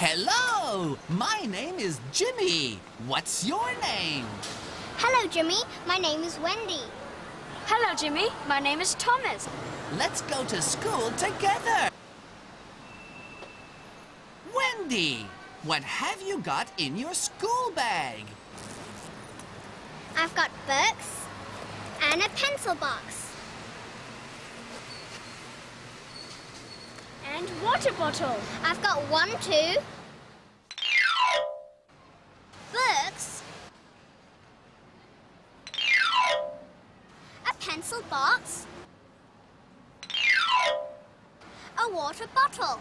Hello! My name is Jimmy. What's your name? Hello, Jimmy. My name is Wendy. Hello, Jimmy. My name is Thomas. Let's go to school together. Wendy, what have you got in your school bag? I've got books and a pencil box. And water bottle. I've got one, two, books, a pencil box, a water bottle.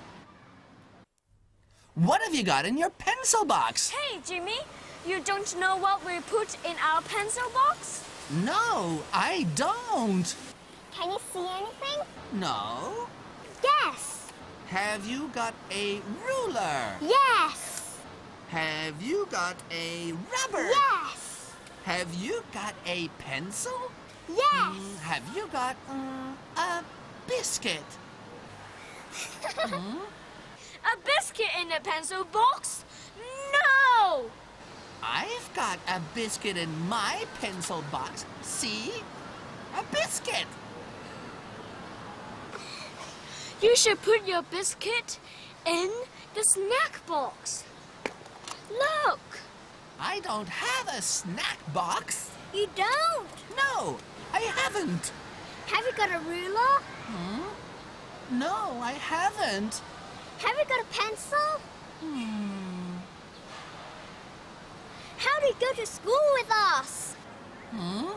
What have you got in your pencil box? Hey, Jimmy. You don't know what we put in our pencil box? No, I don't. Can you see anything? No. Yes. Have you got a ruler? Yes. Have you got a rubber? Yes. Have you got a pencil? Yes. Mm, have you got mm, a biscuit? Hmm? A biscuit in a pencil box? No! I've got a biscuit in my pencil box. See? A biscuit. You should put your biscuit in the snack box. Look! I don't have a snack box. You don't. No, I haven't. Have you got a ruler? Hmm? No, I haven't. Have you got a pencil? Hmm. How do you go to school with us? Hmm?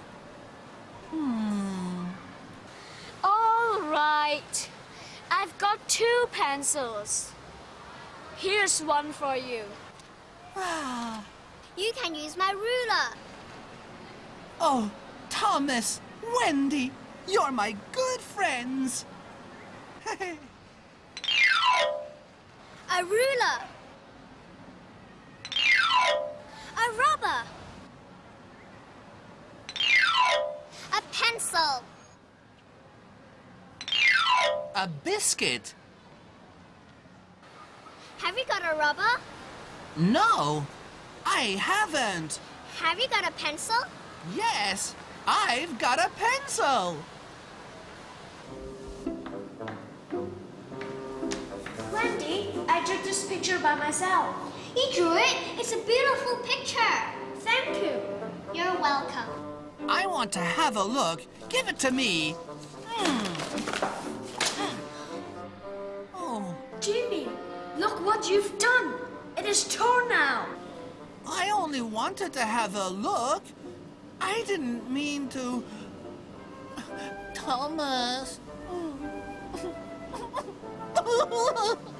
Hmm. All right. I've got two pencils. Here's one for you. You can use my ruler. Oh, Thomas, Wendy, you're my good friends. A ruler. A rubber. A pencil. a biscuit. Have you got a rubber? No, I haven't. Have you got a pencil? Yes, I've got a pencil. Wendy, I drew this picture by myself. You drew it. It's a beautiful picture. Thank you. You're welcome. I want to have a look. Give it to me. Hmm. Oh, Jimmy, look what you've done. It is torn now. I only wanted to have a look. I didn't mean to. Thomas.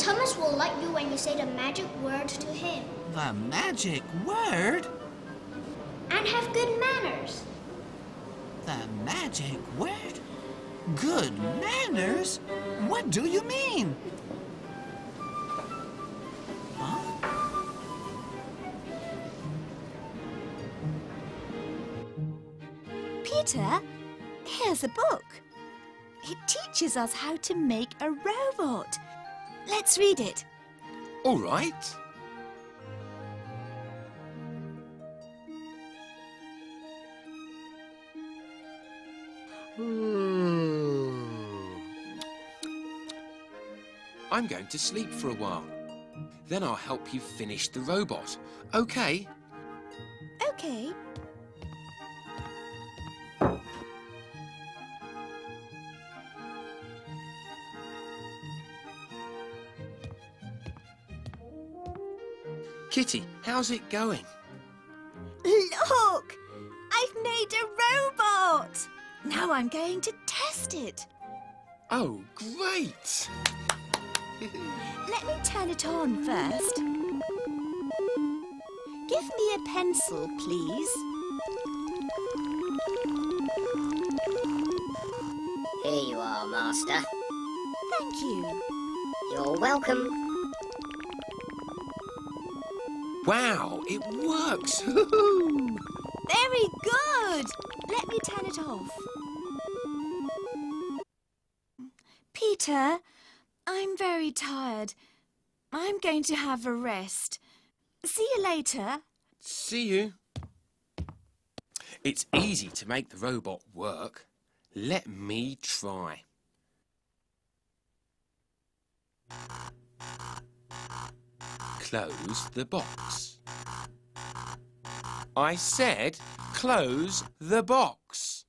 Thomas will like you when you say the magic word to him. The magic word? And have good manners. The magic word? Good manners? What do you mean? Huh? Peter, here's a book. It teaches us how to make a robot. Let's read it. All right. Hmm. I'm going to sleep for a while. Then I'll help you finish the robot. Okay? Kitty, how's it going? Look! I've made a robot! Now I'm going to test it. Oh, great! Let me turn it on first. Give me a pencil, please. Here you are, Master. Thank you. You're welcome. Wow, it works! Very good. Let me turn it off. Peter, I'm very tired. I'm going to have a rest. See you later. See you. It's easy to make the robot work. Let me try. Close the box. I said close the box.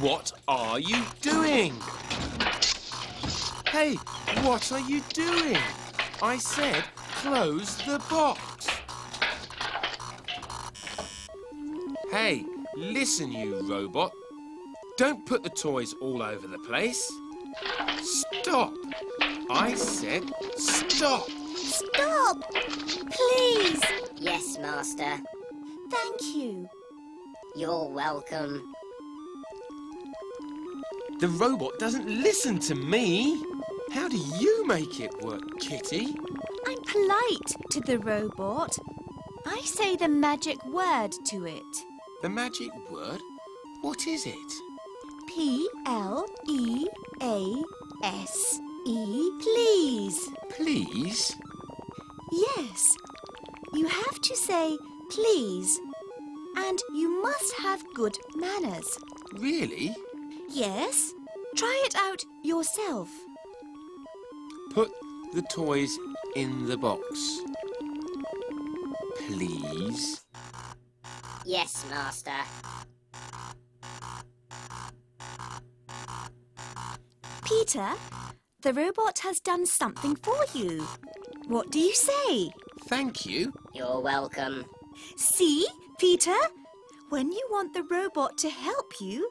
What are you doing? Hey, what are you doing? I said close the box. Hey, listen, you robot. Don't put the toys all over the place. Stop. I said stop. Stop! Please. Yes, Master. Thank you. You're welcome. The robot doesn't listen to me. How do you make it work, Kitty? I'm polite to the robot. I say the magic word to it. The magic word? What is it? P L E A S E, please. Please? Yes. You have to say please. And you must have good manners. Really? Yes. Try it out yourself. Put the toys in the box. Please. Yes, Master. Peter, the robot has done something for you. What do you say? Thank you. You're welcome. See, Peter? When you want the robot to help you,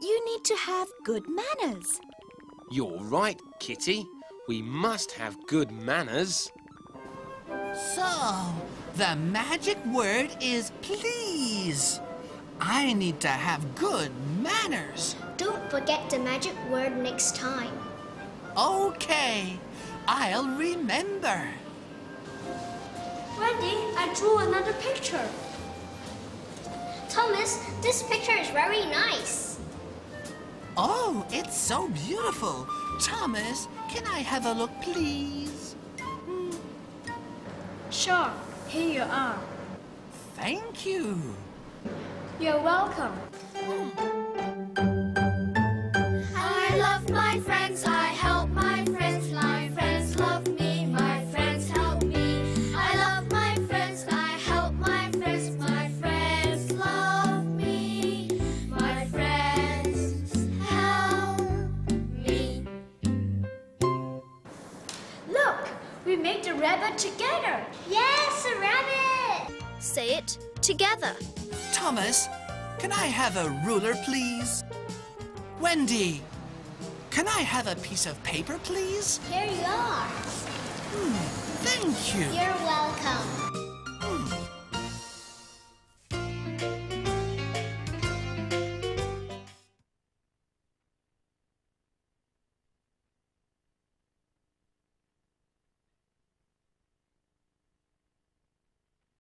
you need to have good manners. You're right, Kitty. We must have good manners. So, the magic word is please. I need to have good manners. Don't forget the magic word next time. Okay, I'll remember. Wendy, I drew another picture. Thomas, this picture is very nice. Oh, it's so beautiful. Thomas, can I have a look, please? Hmm. Sure, here you are. Thank you. You're welcome. Hmm. We made the rabbit together. Yes, a rabbit! Say it together. Thomas, can I have a ruler, please? Wendy, can I have a piece of paper, please? Here you are. Hmm, thank you. You're welcome.